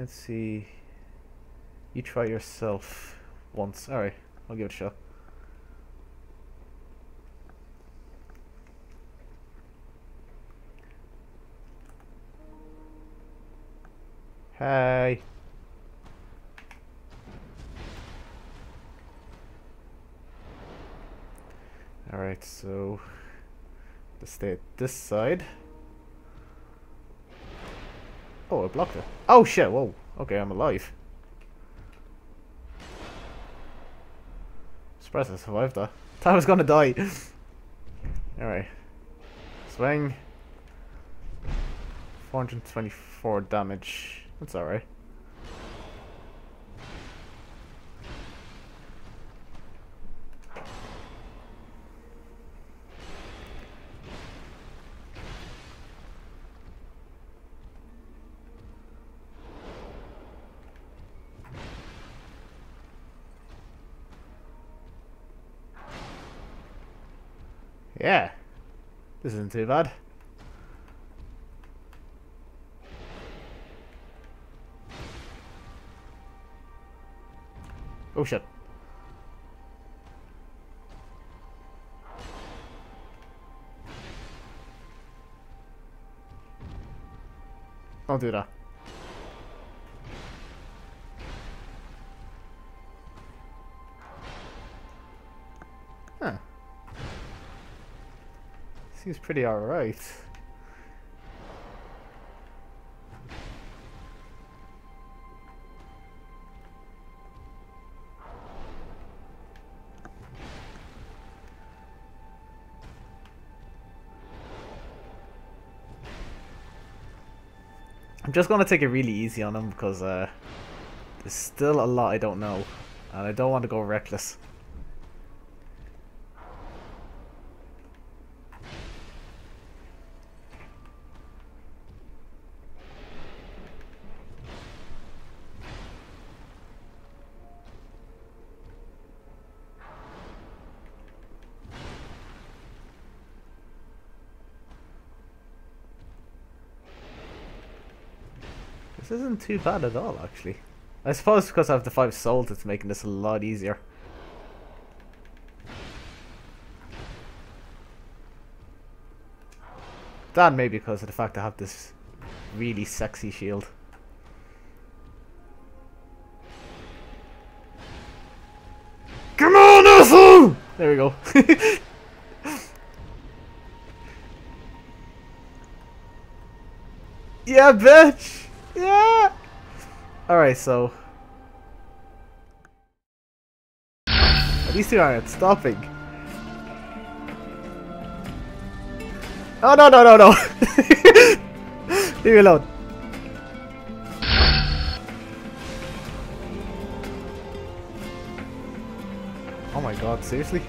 Let's see. You try yourself once. Alright, I'll give it a shot. Hey. Alright, so let's stay at this side. Oh, I blocked it. Oh shit, whoa. Okay, I'm alive. Surprised I survived that. Thought I was gonna die. Alright. Swing. 424 damage. That's alright. Yeah. This isn't too bad. Oh shit. Don't do that. Huh. Seems pretty alright. I'm just gonna take it really easy on him because uh, there's still a lot I don't know, and I don't want to go reckless. This isn't too bad at all, actually. I suppose because I have the five souls, it's making this a lot easier. That may be because of the fact I have this really sexy shield. Come on, asshole! There we go. yeah, bitch! Yeah! Alright, so... At least you aren't stopping. Oh, no, no, no, no! Leave me alone. Oh my god, seriously?